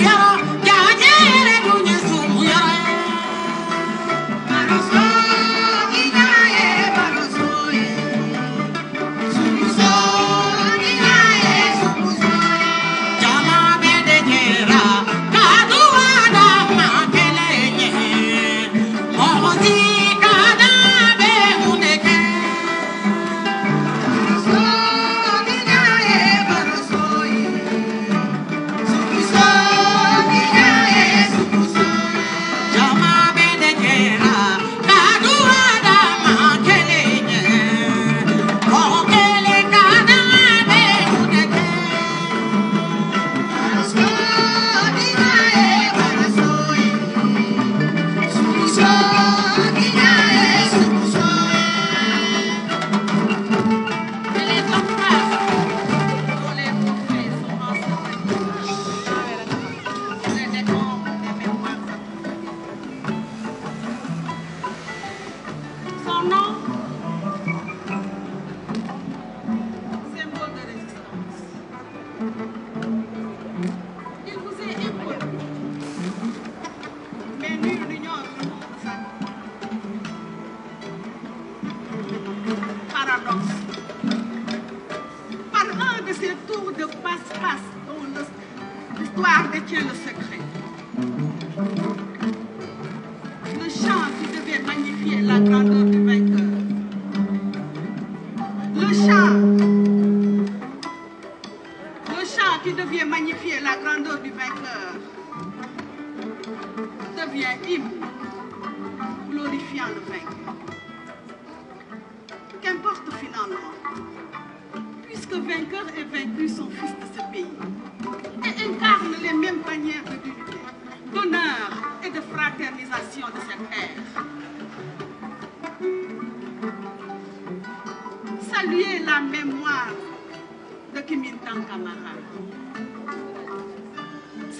yeah. magnifier la grandeur du vainqueur? Devient hymne, glorifiant le vainqueur. Qu'importe finalement, puisque vainqueur et vaincu sont fils de ce pays et incarnent les mêmes bannières de l'unité, d'honneur et de fraternisation de cette ère. Saluez la mémoire de Kimintan Kamara.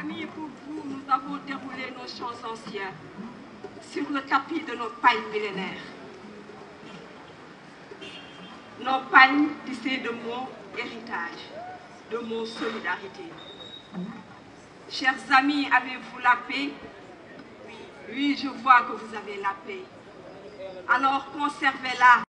Amis pour vous, nous avons déroulé nos chants anciens sur le tapis de nos pagnes millénaires. Nos pagnes tissées de mon héritage, de mon solidarité. Chers amis, avez-vous la paix? Oui, je vois que vous avez la paix. Alors conservez-la.